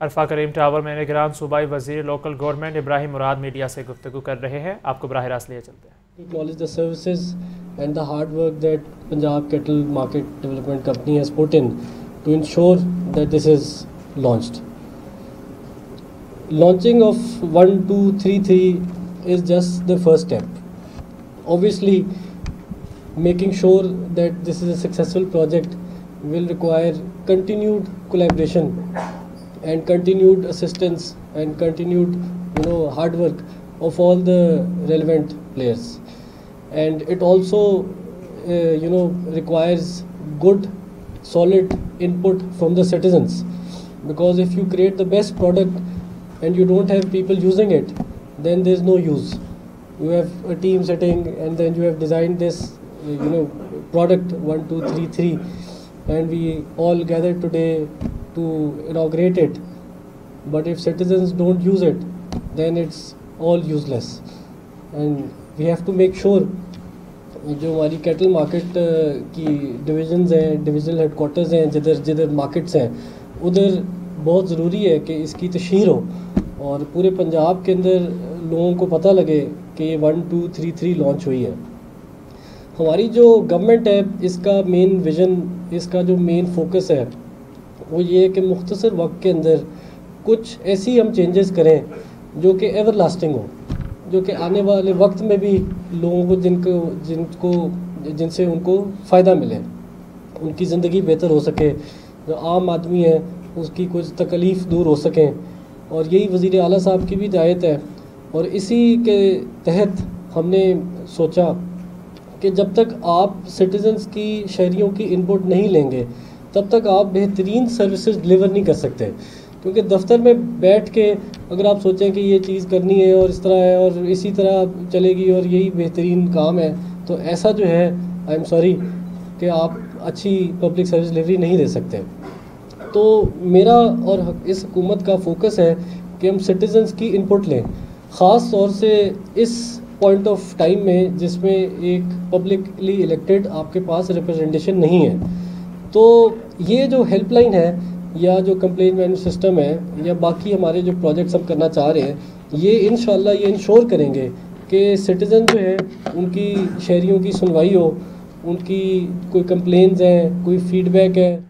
अरफा करीम tower में निगरान सूबाई वज़ीर local government Ibrahim Murad media से गुफ्तु कर रहे हैं आपको बरह रास्त लिए चलते हैं Punjab Cattle Market Development Company has put in to ensure that this is launched. Launching of 1233 is just the first step. Obviously, making sure that this is a successful project will require continued collaboration and continued assistance and continued you know hard work of all the relevant players. And it also uh, you know requires good solid input from the citizens. Because if you create the best product and you don't have people using it then there's no use. You have a team sitting and then you have designed this you know product 1 2 3 3 and we all gathered today to inaugurate it. But if citizens don't use it, then it's all useless. And we have to make sure जो हमारी cattle market की divisions हैं divisional headquarters हैं, जिधर जिधर markets हैं, उधर बहुत ज़रूरी है कि इसकी तशहर हो। और पूरे पंजाब के अंदर लोगों को पता लगे कि ये one two three three launch हुई है। हमारी जो गवर्नमेंट है, इसका मेन विज़न इसका जो मेन फोकस है वो ये कि मुख्तर वक्त के अंदर कुछ ऐसी हम चेंजेस करें जो कि एवर लास्टिंग हो, जो कि आने वाले वक्त में भी लोगों को जिनको जिनको, जिनसे उनको फ़ायदा मिले, उनकी ज़िंदगी बेहतर हो सके, जो आम आदमी है, उसकी कुछ तकलीफ़ दूर हो सकें। और यही वज़ी अली साहब की भी हिदायत है। और इसी के तहत हमने सोचा कि जब तक आप सिटीज़न्स की शहरीों की इनपुट नहीं लेंगे तब तक आप बेहतरीन सर्विसेज़ डिलीवर नहीं कर सकते। क्योंकि दफ्तर में बैठ के अगर आप सोचें कि ये चीज़ करनी है और इस तरह है और इसी तरह चलेगी और यही बेहतरीन काम है तो ऐसा जो है आई एम सॉरी कि आप अच्छी पब्लिक सर्विस डिलीवरी नहीं दे सकते। तो मेरा और इस हुकूमत का फोकस है कि हम सिटीज़न्स की इनपुट लें, ख़ास तौर से इस पॉइंट ऑफ़ टाइम में जिसमें एक पब्लिकली इलेक्टेड आपके पास रिप्रेजेंटेशन नहीं है। तो ये जो हेल्पलाइन है, या जो कंप्लेन मैनेज सिस्टम है, या बाकी हमारे जो प्रोजेक्ट्स हम करना चाह रहे हैं, ये इन ये इंश्योर करेंगे कि सिटीज़न जो है, उनकी शहरीों की सुनवाई हो, उनकी कोई कंप्लेंस हैं, कोई फीडबैक है